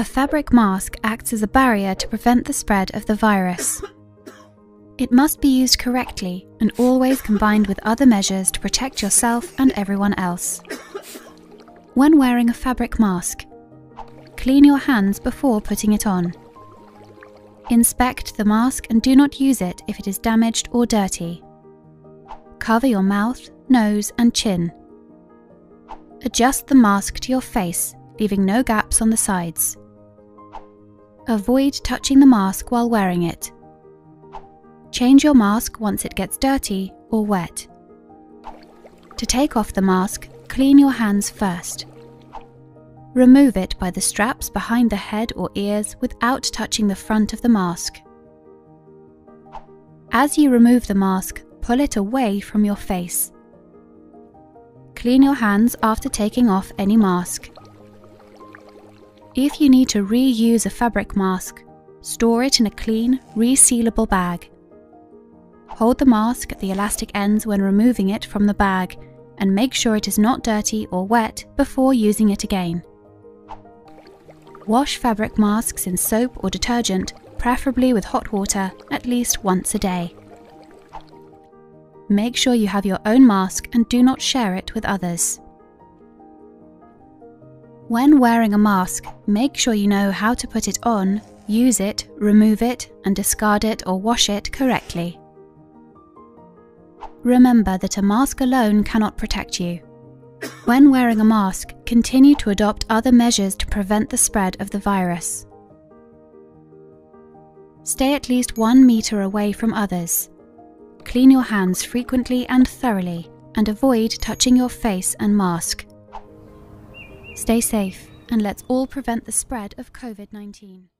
A fabric mask acts as a barrier to prevent the spread of the virus. It must be used correctly and always combined with other measures to protect yourself and everyone else. When wearing a fabric mask, clean your hands before putting it on. Inspect the mask and do not use it if it is damaged or dirty. Cover your mouth, nose and chin. Adjust the mask to your face, leaving no gaps on the sides. Avoid touching the mask while wearing it. Change your mask once it gets dirty or wet. To take off the mask, clean your hands first. Remove it by the straps behind the head or ears without touching the front of the mask. As you remove the mask, pull it away from your face. Clean your hands after taking off any mask. If you need to reuse a fabric mask, store it in a clean, resealable bag. Hold the mask at the elastic ends when removing it from the bag and make sure it is not dirty or wet before using it again. Wash fabric masks in soap or detergent, preferably with hot water, at least once a day. Make sure you have your own mask and do not share it with others. When wearing a mask, make sure you know how to put it on, use it, remove it, and discard it or wash it correctly. Remember that a mask alone cannot protect you. When wearing a mask, continue to adopt other measures to prevent the spread of the virus. Stay at least one meter away from others. Clean your hands frequently and thoroughly, and avoid touching your face and mask. Stay safe, and let's all prevent the spread of COVID 19.